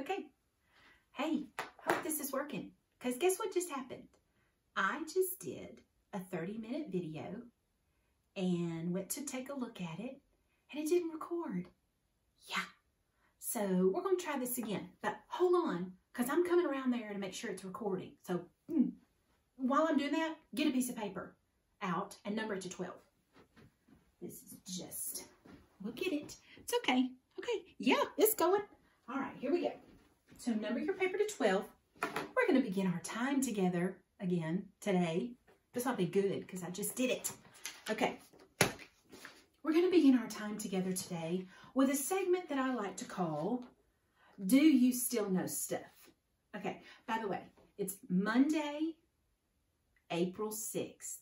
Okay. Hey, hope this is working. Because guess what just happened? I just did a 30 minute video and went to take a look at it and it didn't record. Yeah. So we're going to try this again. But hold on, because I'm coming around there to make sure it's recording. So mm, while I'm doing that, get a piece of paper out and number it to 12. This is just, we'll get it. It's okay. Okay, yeah, it's going. All right, here we go. So number your paper to 12. We're going to begin our time together again today. This ought to be good because I just did it. Okay, we're going to begin our time together today with a segment that I like to call Do You Still Know Stuff? Okay, by the way, it's Monday, April 6th.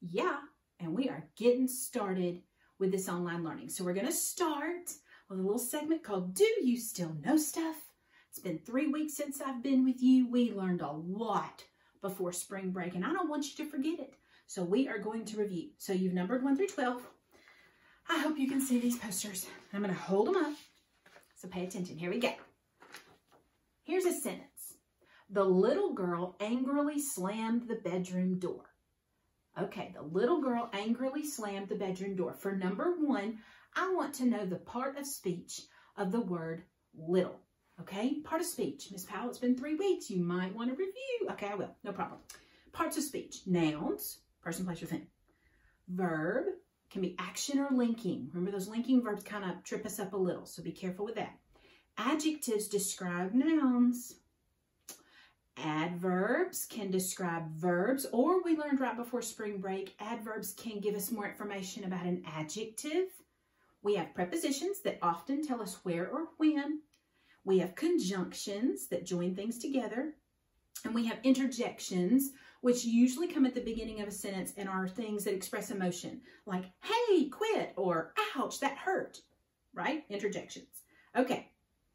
Yeah, and we are getting started with this online learning. So we're going to start with a little segment called Do You Still Know Stuff? It's been three weeks since I've been with you. We learned a lot before spring break, and I don't want you to forget it. So we are going to review. So you've numbered 1 through 12. I hope you can see these posters. I'm going to hold them up. So pay attention. Here we go. Here's a sentence. The little girl angrily slammed the bedroom door. Okay, the little girl angrily slammed the bedroom door. For number one, I want to know the part of speech of the word little. Okay, part of speech. Miss Powell, it's been three weeks. You might want to review. Okay, I will. No problem. Parts of speech. Nouns, person, place, or thing. Verb can be action or linking. Remember those linking verbs kind of trip us up a little, so be careful with that. Adjectives describe nouns. Adverbs can describe verbs, or we learned right before spring break, adverbs can give us more information about an adjective. We have prepositions that often tell us where or when. We have conjunctions that join things together. And we have interjections, which usually come at the beginning of a sentence and are things that express emotion, like, hey, quit, or ouch, that hurt, right? Interjections. Okay,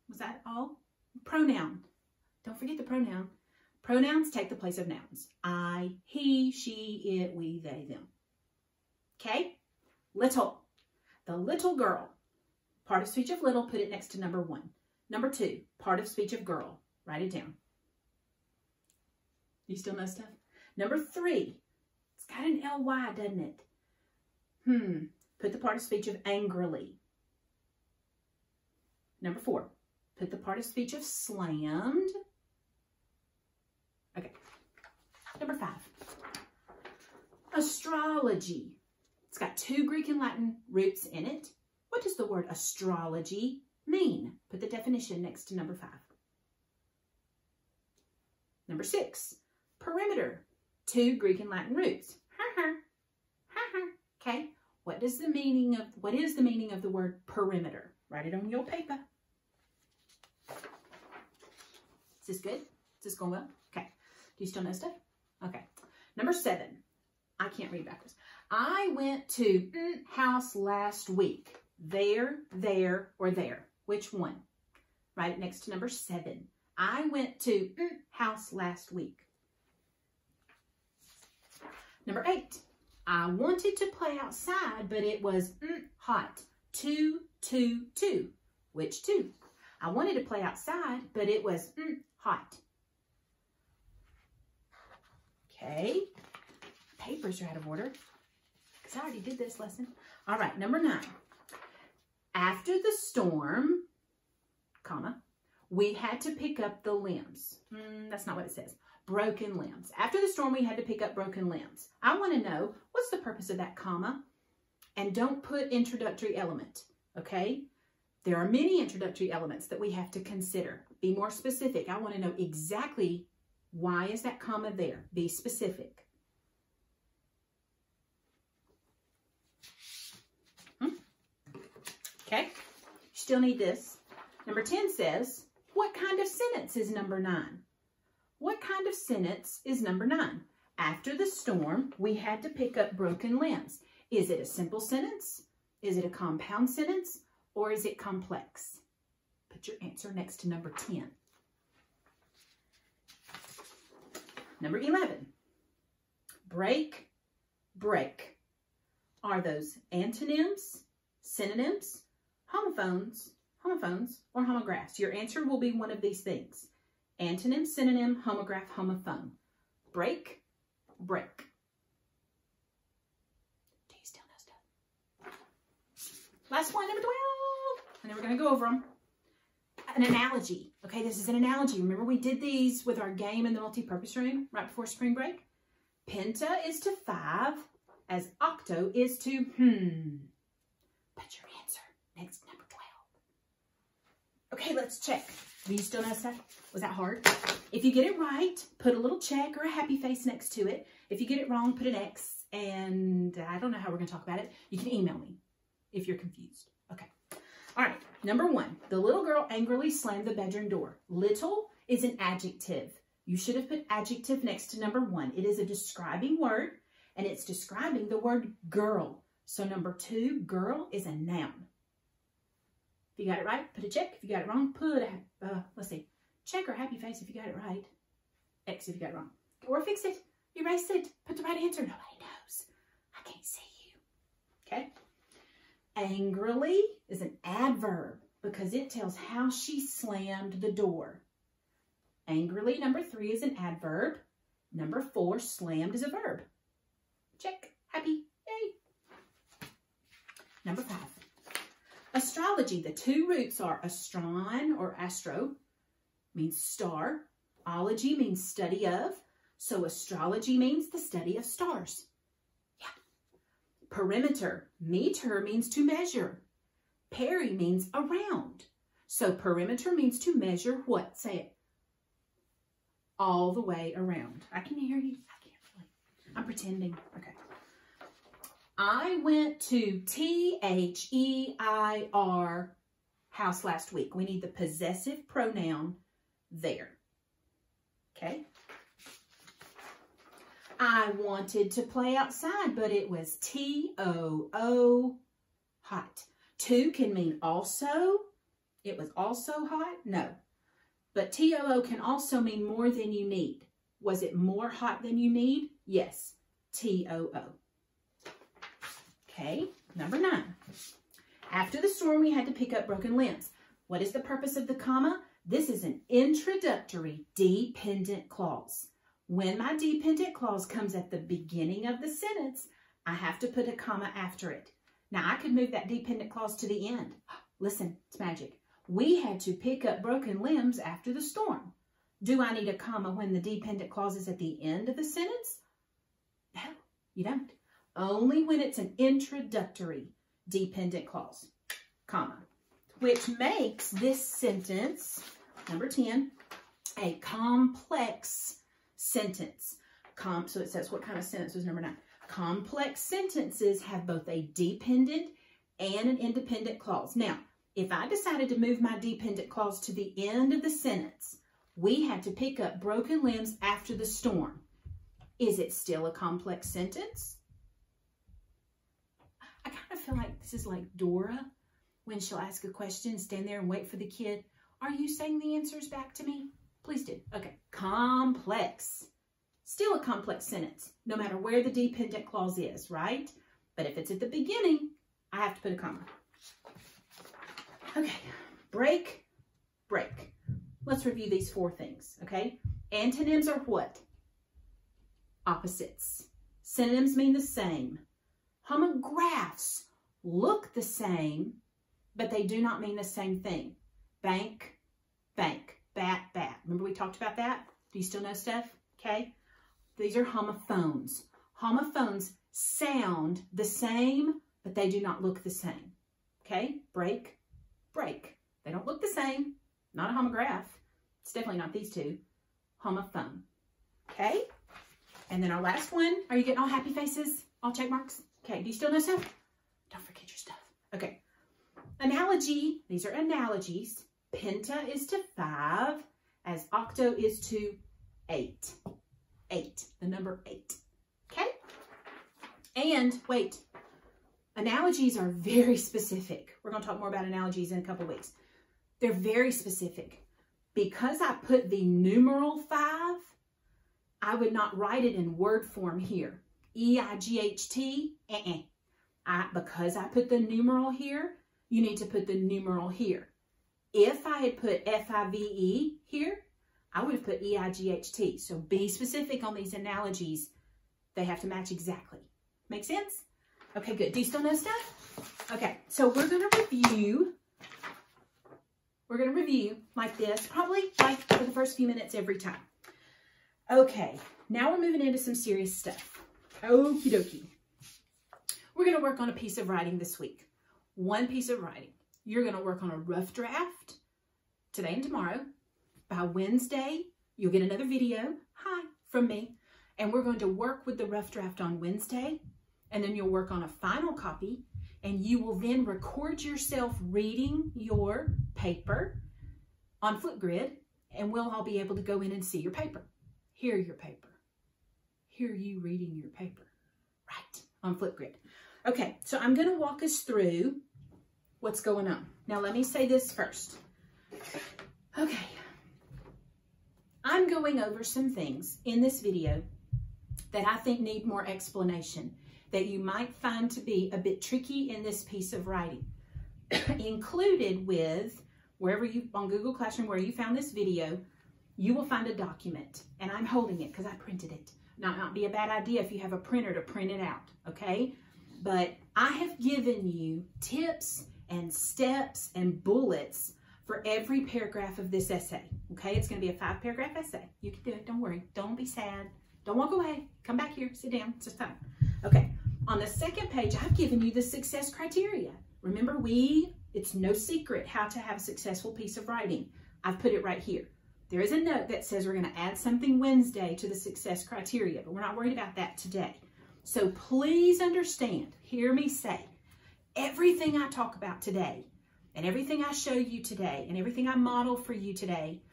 was that all? Pronoun. Don't forget the pronoun. Pronouns take the place of nouns. I, he, she, it, we, they, them. Okay? Little. The little girl. Part of speech of little, put it next to number one. Number two, part of speech of girl. Write it down. You still know stuff? Number three, it's got an L-Y, doesn't it? Hmm, put the part of speech of angrily. Number four, put the part of speech of slammed. Okay. Number five, astrology. It's got two Greek and Latin roots in it. What does the word astrology mean? Put the definition next to number five. Number six, perimeter. Two Greek and Latin roots. okay. What does the meaning of what is the meaning of the word perimeter? Write it on your paper. Is this good? Is this going well? Okay. Do you still know stuff? Okay. Number seven. I can't read backwards. I went to mm, house last week. There, there, or there. Which one? Write it next to number seven. I went to mm, house last week. Number eight. I wanted to play outside, but it was mm, hot. Two, two, two. Which two? I wanted to play outside, but it was mm, hot. Okay. Papers are out of order because I already did this lesson. All right, number nine. After the storm, comma, we had to pick up the limbs. Mm, that's not what it says. Broken limbs. After the storm, we had to pick up broken limbs. I want to know, what's the purpose of that comma? And don't put introductory element, okay? There are many introductory elements that we have to consider. Be more specific. I want to know exactly why is that comma there. Be specific. Hmm? Okay, still need this. Number 10 says, what kind of sentence is number 9? What kind of sentence is number 9? After the storm, we had to pick up broken limbs. Is it a simple sentence? Is it a compound sentence? Or is it complex? Put your answer next to number 10. Number 11, break, break. Are those antonyms, synonyms, homophones, homophones, or homographs. Your answer will be one of these things. Antonym, synonym, homograph, homophone. Break, break. Do you still know stuff? Last one, number 12. And then we're going to go over them. An analogy. Okay, this is an analogy. Remember we did these with our game in the multi-purpose room right before spring break? Penta is to five as octo is to hmm. Put your answer next number 12. Okay, let's check. Do you still know stuff? Was that hard? If you get it right, put a little check or a happy face next to it. If you get it wrong, put an X. And I don't know how we're going to talk about it. You can email me if you're confused. Okay. All right. Number one, the little girl angrily slammed the bedroom door. Little is an adjective. You should have put adjective next to number one. It is a describing word, and it's describing the word girl. So number two, girl is a noun. If you got it right, put a check. If you got it wrong, put a, uh, let's see, check or happy face if you got it right. X if you got it wrong. Or fix it, erase it, put the right answer. Nobody knows. I can't see you. Okay? Angrily is an adverb because it tells how she slammed the door. Angrily, number three, is an adverb. Number four, slammed is a verb. Check. Happy. Yay. Number five. Astrology. The two roots are astron or astro, means star. Ology means study of. So astrology means the study of stars. Yeah. Perimeter. Meter means to measure. Peri means around. So perimeter means to measure what? Say it all the way around. I can hear you. I can't really. I'm pretending. Okay. I went to T-H-E-I-R house last week. We need the possessive pronoun there. Okay. I wanted to play outside, but it was T-O-O hot. To can mean also. It was also hot? No. But TOO can also mean more than you need. Was it more hot than you need? Yes, TOO. Okay, number nine. After the storm, we had to pick up broken limbs. What is the purpose of the comma? This is an introductory dependent clause. When my dependent clause comes at the beginning of the sentence, I have to put a comma after it. Now, I could move that dependent clause to the end. Listen, it's magic. We had to pick up broken limbs after the storm. Do I need a comma when the dependent clause is at the end of the sentence? No, you don't. Only when it's an introductory dependent clause, comma, which makes this sentence, number 10, a complex sentence. Com so it says what kind of sentence was number 9? Complex sentences have both a dependent and an independent clause. Now, if I decided to move my dependent clause to the end of the sentence, we had to pick up broken limbs after the storm. Is it still a complex sentence? Feel like this is like Dora when she'll ask a question, stand there and wait for the kid. Are you saying the answers back to me? Please do. Okay. Complex. Still a complex sentence, no matter where the dependent clause is, right? But if it's at the beginning, I have to put a comma. Okay, break, break. Let's review these four things, okay? Antonyms are what? Opposites. Synonyms mean the same. Homographs look the same, but they do not mean the same thing. Bank, bank, bat, bat. Remember we talked about that? Do you still know stuff? Okay. These are homophones. Homophones sound the same, but they do not look the same. Okay. Break, break. They don't look the same. Not a homograph. It's definitely not these two. Homophone. Okay? And then our last one. Are you getting all happy faces? All check marks? Okay. Do you still know stuff? Don't forget your stuff. Okay. Analogy. These are analogies. Penta is to five as octo is to eight. Eight. The number eight. Okay? And wait, Analogies are very specific. We're going to talk more about analogies in a couple weeks. They're very specific. Because I put the numeral 5, I would not write it in word form here. E-I-G-H-T, uh-uh. I, because I put the numeral here, you need to put the numeral here. If I had put F-I-V-E here, I would have put E-I-G-H-T. So be specific on these analogies. They have to match exactly. Make sense? Okay, good. Do you still know stuff? Okay, so we're going to review. We're going to review like this, probably like for the first few minutes every time. Okay, now we're moving into some serious stuff. Okie dokie. We're going to work on a piece of writing this week. One piece of writing. You're going to work on a rough draft today and tomorrow. By Wednesday, you'll get another video, hi, from me. And we're going to work with the rough draft on Wednesday. And then you'll work on a final copy. And you will then record yourself reading your paper on Flipgrid. And we'll all be able to go in and see your paper. Hear your paper. Hear you reading your paper. Right, on Flipgrid. Okay, so I'm going to walk us through what's going on. Now, let me say this first. Okay. I'm going over some things in this video that I think need more explanation that you might find to be a bit tricky in this piece of writing. Included with, wherever you, on Google Classroom, where you found this video, you will find a document. And I'm holding it because I printed it. Not, not be a bad idea if you have a printer to print it out, okay? But I have given you tips and steps and bullets for every paragraph of this essay. Okay, it's going to be a five paragraph essay. You can do it. Don't worry. Don't be sad. Don't walk away. Come back here. Sit down. It's just fine. Okay, on the second page, I've given you the success criteria. Remember, we, it's no secret how to have a successful piece of writing. I've put it right here. There is a note that says we're going to add something Wednesday to the success criteria, but we're not worried about that today. So please understand, hear me say, everything I talk about today and everything I show you today and everything I model for you today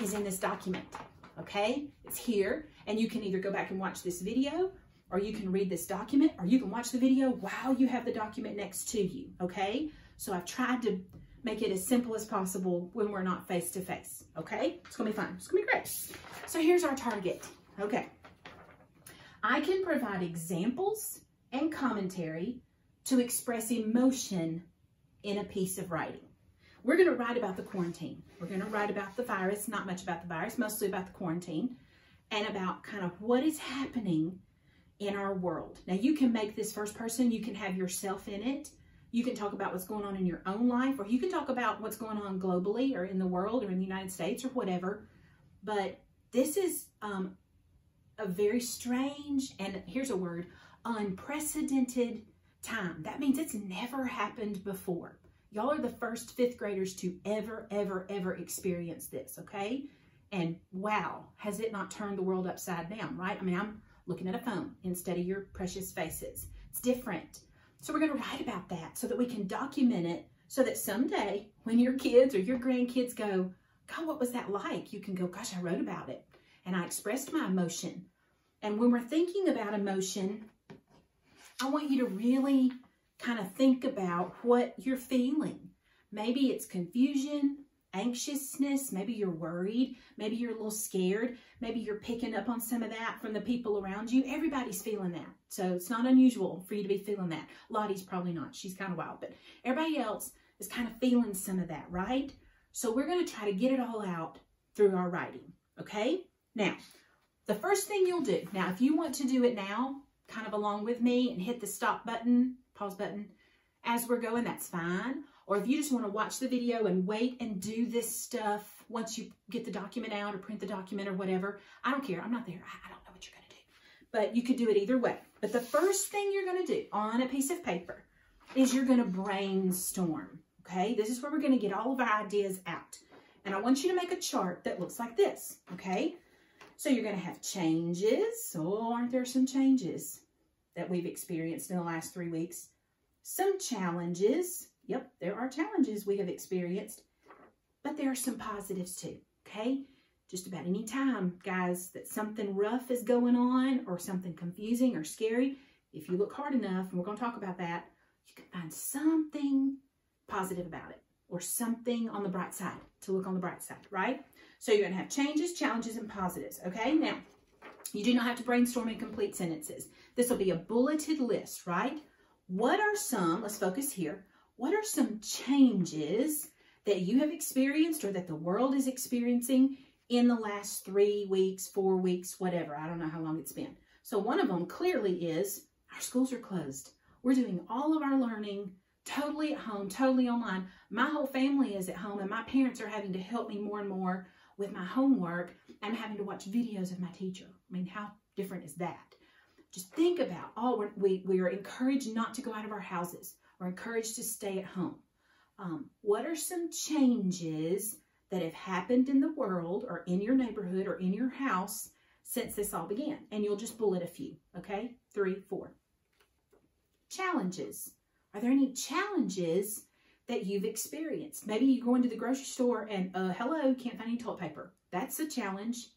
is in this document, okay? It's here, and you can either go back and watch this video, or you can read this document, or you can watch the video while you have the document next to you, okay? So I've tried to make it as simple as possible when we're not face-to-face, okay? It's gonna be fun. It's gonna be great. So here's our target, okay? I can provide examples and commentary to express emotion in a piece of writing. We're going to write about the quarantine. We're going to write about the virus, not much about the virus, mostly about the quarantine, and about kind of what is happening in our world. Now, you can make this first person, you can have yourself in it. You can talk about what's going on in your own life, or you can talk about what's going on globally or in the world or in the United States or whatever. But this is um, a very strange, and here's a word, unprecedented time. That means it's never happened before. Y'all are the first fifth graders to ever, ever, ever experience this, okay? And wow, has it not turned the world upside down, right? I mean, I'm looking at a phone instead of your precious faces. It's different. So we're going to write about that so that we can document it so that someday when your kids or your grandkids go, God, what was that like? You can go, gosh, I wrote about it and I expressed my emotion. And when we're thinking about emotion, I want you to really kind of think about what you're feeling. Maybe it's confusion, anxiousness, maybe you're worried, maybe you're a little scared, maybe you're picking up on some of that from the people around you. Everybody's feeling that. So it's not unusual for you to be feeling that. Lottie's probably not. She's kind of wild, but everybody else is kind of feeling some of that, right? So we're going to try to get it all out through our writing, okay? Now, the first thing you'll do, now if you want to do it now, kind of along with me and hit the stop button, pause button as we're going, that's fine. Or if you just want to watch the video and wait and do this stuff once you get the document out or print the document or whatever, I don't care. I'm not there. I, I don't know what you're going to do. But you could do it either way. But the first thing you're going to do on a piece of paper is you're going to brainstorm. Okay, this is where we're going to get all of our ideas out. And I want you to make a chart that looks like this. Okay, so you're going to have changes. Oh, aren't there some changes that we've experienced in the last three weeks? Some challenges. Yep, there are challenges we have experienced, but there are some positives too, okay? Just about any time, guys, that something rough is going on or something confusing or scary, if you look hard enough, and we're going to talk about that, you can find something positive about it or something on the bright side to look on the bright side, right? So you're going to have changes, challenges, and positives, okay? Now, you do not have to brainstorm in complete sentences. This will be a bulleted list, right? What are some, let's focus here, what are some changes that you have experienced or that the world is experiencing in the last three weeks, four weeks, whatever. I don't know how long it's been. So one of them clearly is our schools are closed. We're doing all of our learning totally at home, totally online. My whole family is at home and my parents are having to help me more and more with my homework. I'm having to watch videos of my teacher. I mean, how different is that? Just think about all oh, we we are encouraged not to go out of our houses. We're encouraged to stay at home. Um, what are some changes that have happened in the world or in your neighborhood or in your house since this all began? And you'll just bullet a few, okay? Three, four. Challenges. Are there any challenges that you've experienced? Maybe you go into the grocery store and, uh, hello, can't find any toilet paper. That's a challenge.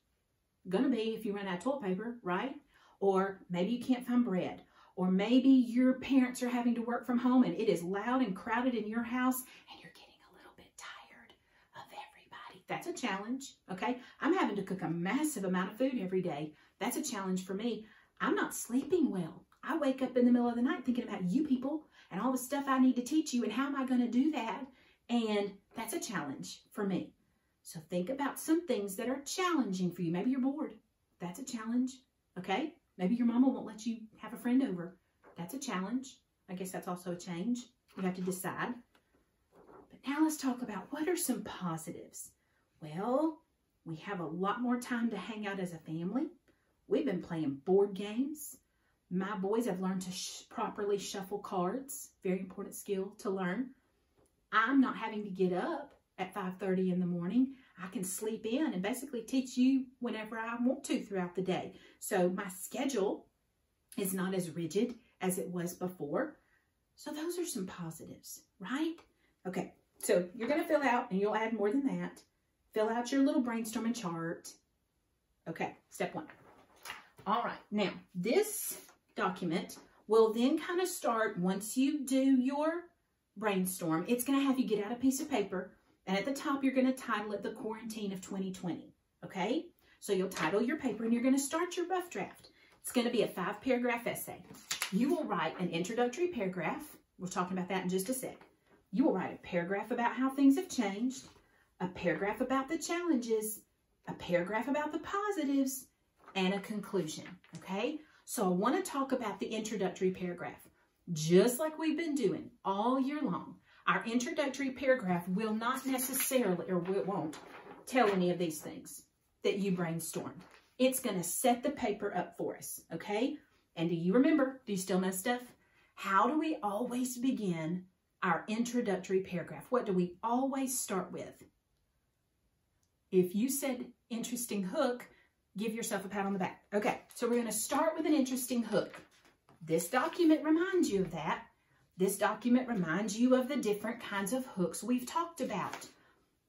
Gonna be if you run out of toilet paper, right? Or maybe you can't find bread. Or maybe your parents are having to work from home and it is loud and crowded in your house and you're getting a little bit tired of everybody. That's a challenge, okay? I'm having to cook a massive amount of food every day. That's a challenge for me. I'm not sleeping well. I wake up in the middle of the night thinking about you people and all the stuff I need to teach you and how am I going to do that? And that's a challenge for me. So think about some things that are challenging for you. Maybe you're bored. That's a challenge, okay? Maybe your mama won't let you have a friend over. That's a challenge. I guess that's also a change. You have to decide. But now let's talk about what are some positives. Well, we have a lot more time to hang out as a family. We've been playing board games. My boys have learned to sh properly shuffle cards. Very important skill to learn. I'm not having to get up at 5.30 in the morning. I can sleep in and basically teach you whenever I want to throughout the day. So my schedule is not as rigid as it was before. So those are some positives, right? Okay, so you're going to fill out, and you'll add more than that, fill out your little brainstorming chart. Okay, step one. All right, now this document will then kind of start once you do your brainstorm. It's going to have you get out a piece of paper and at the top, you're going to title it The Quarantine of 2020. Okay? So you'll title your paper and you're going to start your rough draft. It's going to be a five paragraph essay. You will write an introductory paragraph. We're talking about that in just a sec. You will write a paragraph about how things have changed, a paragraph about the challenges, a paragraph about the positives, and a conclusion. Okay? So I want to talk about the introductory paragraph, just like we've been doing all year long. Our introductory paragraph will not necessarily, or it won't, tell any of these things that you brainstormed. It's going to set the paper up for us, okay? And do you remember, do you still know stuff? How do we always begin our introductory paragraph? What do we always start with? If you said interesting hook, give yourself a pat on the back. Okay, so we're going to start with an interesting hook. This document reminds you of that. This document reminds you of the different kinds of hooks we've talked about.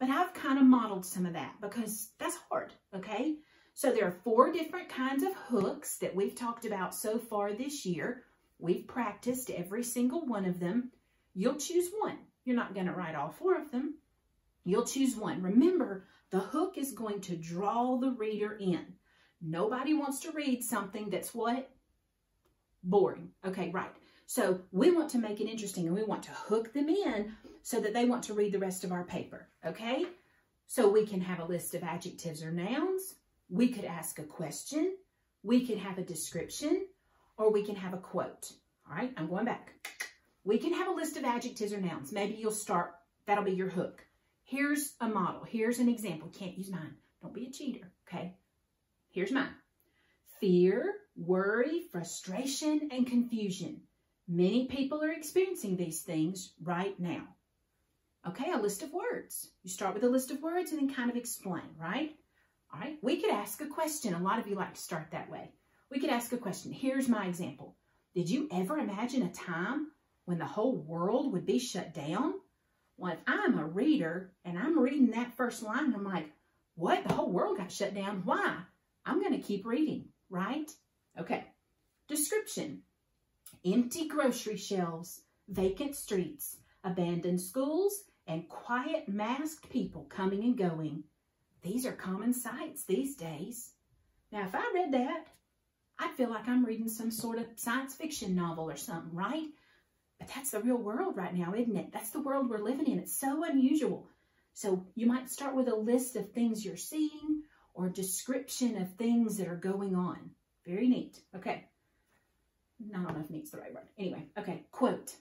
But I've kind of modeled some of that because that's hard, okay? So there are four different kinds of hooks that we've talked about so far this year. We've practiced every single one of them. You'll choose one. You're not going to write all four of them. You'll choose one. Remember, the hook is going to draw the reader in. Nobody wants to read something that's what? Boring. Okay, right. So we want to make it interesting and we want to hook them in so that they want to read the rest of our paper, okay? So we can have a list of adjectives or nouns. We could ask a question. We could have a description or we can have a quote. All right, I'm going back. We can have a list of adjectives or nouns. Maybe you'll start, that'll be your hook. Here's a model. Here's an example. Can't use mine. Don't be a cheater, okay? Here's mine. Fear, worry, frustration, and confusion. Many people are experiencing these things right now. Okay, a list of words. You start with a list of words and then kind of explain, right? All right, we could ask a question. A lot of you like to start that way. We could ask a question. Here's my example. Did you ever imagine a time when the whole world would be shut down? Well, if I'm a reader and I'm reading that first line, I'm like, what? The whole world got shut down. Why? I'm going to keep reading, right? Okay. Description empty grocery shelves, vacant streets, abandoned schools, and quiet masked people coming and going. These are common sights these days. Now, if I read that, I'd feel like I'm reading some sort of science fiction novel or something, right? But that's the real world right now, isn't it? That's the world we're living in. It's so unusual. So you might start with a list of things you're seeing or description of things that are going on. Very neat. Okay. I don't know if neat's the right word. Anyway, okay, quote.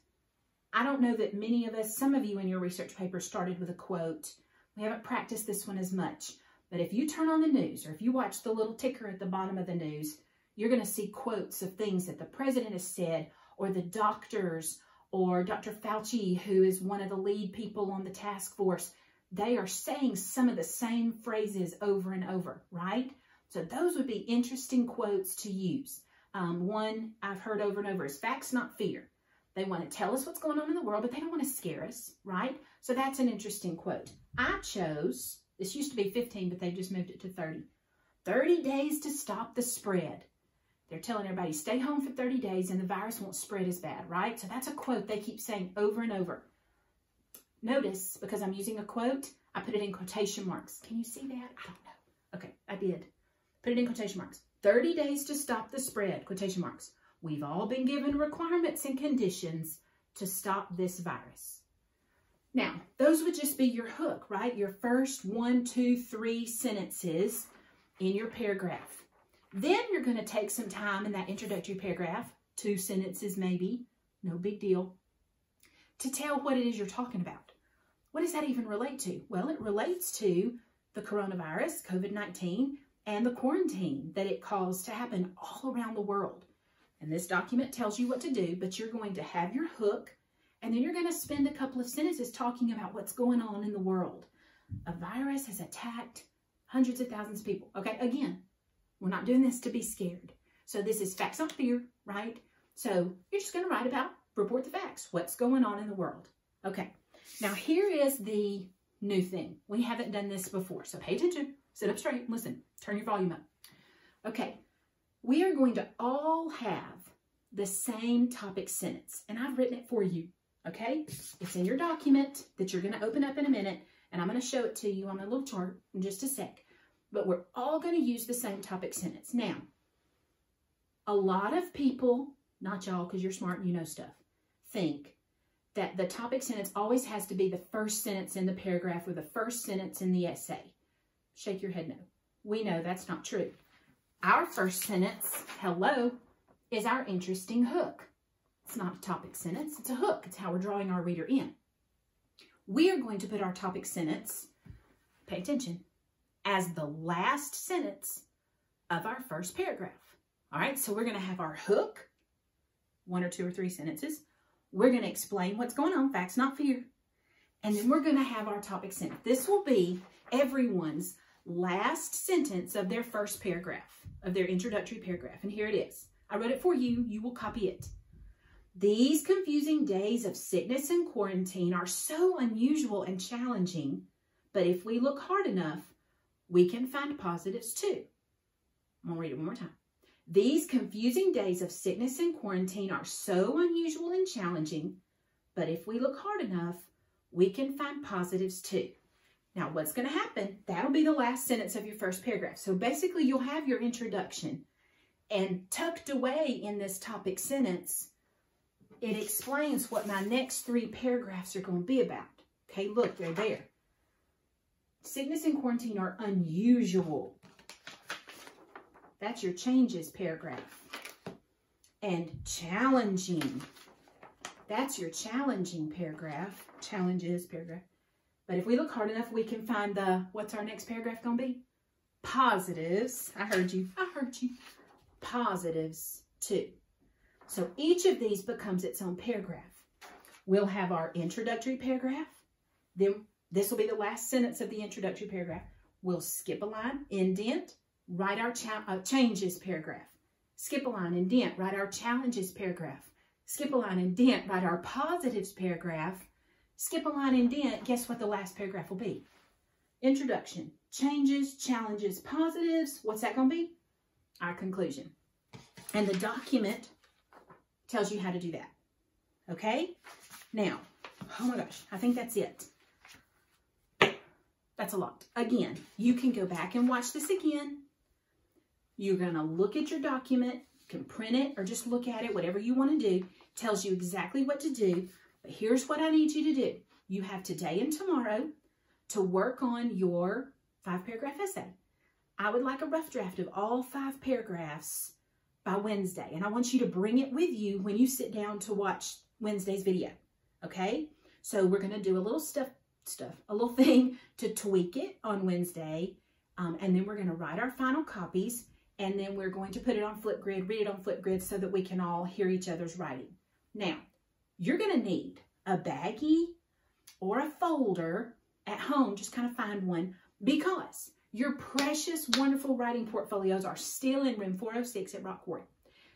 I don't know that many of us, some of you in your research paper started with a quote. We haven't practiced this one as much. But if you turn on the news or if you watch the little ticker at the bottom of the news, you're going to see quotes of things that the president has said or the doctors or Dr. Fauci, who is one of the lead people on the task force. They are saying some of the same phrases over and over, right? So those would be interesting quotes to use. Um, one I've heard over and over is facts, not fear. They want to tell us what's going on in the world, but they don't want to scare us, right? So that's an interesting quote. I chose, this used to be 15, but they just moved it to 30. 30 days to stop the spread. They're telling everybody, stay home for 30 days and the virus won't spread as bad, right? So that's a quote they keep saying over and over. Notice, because I'm using a quote, I put it in quotation marks. Can you see that? I don't know. Okay, I did. Put it in quotation marks. 30 days to stop the spread, quotation marks. We've all been given requirements and conditions to stop this virus. Now, those would just be your hook, right? Your first one, two, three sentences in your paragraph. Then you're going to take some time in that introductory paragraph, two sentences maybe, no big deal, to tell what it is you're talking about. What does that even relate to? Well, it relates to the coronavirus, COVID-19, and the quarantine that it caused to happen all around the world. And this document tells you what to do, but you're going to have your hook, and then you're going to spend a couple of sentences talking about what's going on in the world. A virus has attacked hundreds of thousands of people. Okay, again, we're not doing this to be scared. So this is facts, not fear, right? So you're just going to write about, report the facts, what's going on in the world. Okay, now here is the new thing. We haven't done this before, so pay attention. Sit up straight, listen, turn your volume up. Okay, we are going to all have the same topic sentence, and I've written it for you, okay? It's in your document that you're going to open up in a minute, and I'm going to show it to you on a little chart in just a sec. But we're all going to use the same topic sentence. Now, a lot of people, not y'all because you're smart and you know stuff, think that the topic sentence always has to be the first sentence in the paragraph or the first sentence in the essay. Shake your head no. We know that's not true. Our first sentence, hello, is our interesting hook. It's not a topic sentence, it's a hook. It's how we're drawing our reader in. We are going to put our topic sentence, pay attention, as the last sentence of our first paragraph. All right, so we're going to have our hook, one or two or three sentences. We're going to explain what's going on, facts, not fear. And then we're going to have our topic sentence. This will be everyone's last sentence of their first paragraph, of their introductory paragraph. And here it is. I wrote it for you. You will copy it. These confusing days of sickness and quarantine are so unusual and challenging, but if we look hard enough, we can find positives too. I'm going to read it one more time. These confusing days of sickness and quarantine are so unusual and challenging, but if we look hard enough, we can find positives too. Now, what's going to happen? That'll be the last sentence of your first paragraph. So basically, you'll have your introduction. And tucked away in this topic sentence, it explains what my next three paragraphs are going to be about. Okay, look, they're there. Sickness and quarantine are unusual. That's your changes paragraph. And challenging. That's your challenging paragraph. Challenges paragraph. But if we look hard enough, we can find the, what's our next paragraph going to be? Positives. I heard you. I heard you. Positives too. So each of these becomes its own paragraph. We'll have our introductory paragraph. Then this will be the last sentence of the introductory paragraph. We'll skip a line, indent, write our cha uh, changes paragraph. Skip a line, indent, write our challenges paragraph. Skip a line, indent, write our positives paragraph. Skip a line, indent, guess what the last paragraph will be? Introduction, changes, challenges, positives. What's that going to be? Our conclusion. And the document tells you how to do that. Okay? Now, oh my gosh, I think that's it. That's a lot. Again, you can go back and watch this again. You're going to look at your document, you can print it or just look at it, whatever you want to do. tells you exactly what to do. But here's what I need you to do. You have today and tomorrow to work on your five paragraph essay. I would like a rough draft of all five paragraphs by Wednesday. And I want you to bring it with you when you sit down to watch Wednesday's video. Okay? So we're going to do a little stuff, stuff, a little thing to tweak it on Wednesday. Um, and then we're going to write our final copies. And then we're going to put it on Flipgrid, read it on Flipgrid so that we can all hear each other's writing. Now, you're going to need a baggie or a folder at home. Just kind of find one because your precious, wonderful writing portfolios are still in room 406 at Rock Quarry.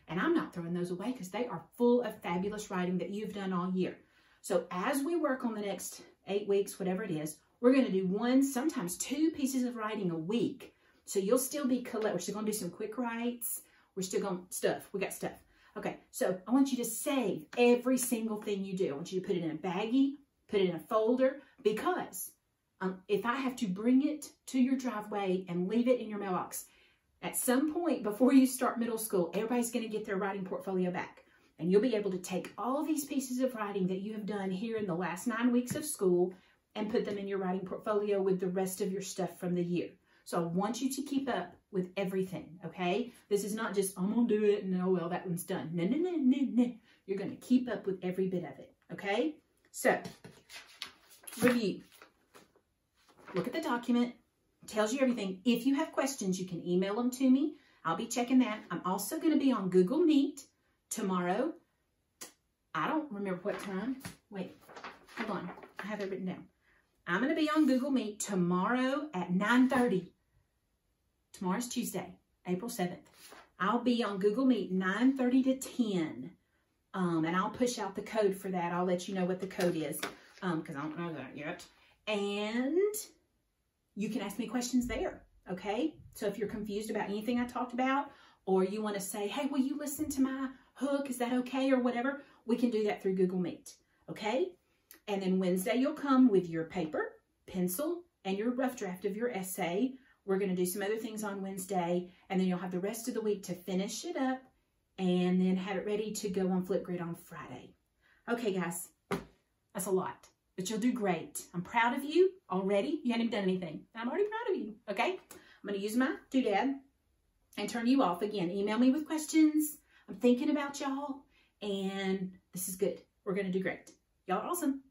And I'm not throwing those away because they are full of fabulous writing that you've done all year. So as we work on the next eight weeks, whatever it is, we're going to do one, sometimes two pieces of writing a week. So you'll still be collect. We're still going to do some quick writes. We're still going stuff. We got stuff. Okay, so I want you to save every single thing you do. I want you to put it in a baggie, put it in a folder, because um, if I have to bring it to your driveway and leave it in your mailbox, at some point before you start middle school, everybody's going to get their writing portfolio back. And you'll be able to take all these pieces of writing that you have done here in the last nine weeks of school and put them in your writing portfolio with the rest of your stuff from the year. So I want you to keep up with everything, okay? This is not just, I'm to do it and oh, well, that one's done. No, no, no, no, no. You're to keep up with every bit of it, okay? So, review. Look at the document. Tells you everything. If you have questions, you can email them to me. I'll be checking that. I'm also to be on Google Meet tomorrow. I don't remember what time. Wait, hold on. I have it written down. I'm going to be on Google Meet tomorrow at 9.30. Tomorrow's Tuesday, April 7th. I'll be on Google Meet 9.30 to 10. Um, and I'll push out the code for that. I'll let you know what the code is because um, I don't know that yet. And you can ask me questions there, okay? So if you're confused about anything I talked about or you want to say, hey, will you listen to my hook? Is that okay? Or whatever, we can do that through Google Meet, okay? And then Wednesday, you'll come with your paper, pencil, and your rough draft of your essay. We're going to do some other things on Wednesday, and then you'll have the rest of the week to finish it up and then have it ready to go on Flipgrid on Friday. Okay, guys, that's a lot, but you'll do great. I'm proud of you already. You haven't done anything. I'm already proud of you, okay? I'm going to use my doodad and turn you off. Again, email me with questions. I'm thinking about y'all, and this is good. We're going to do great. Y'all are awesome.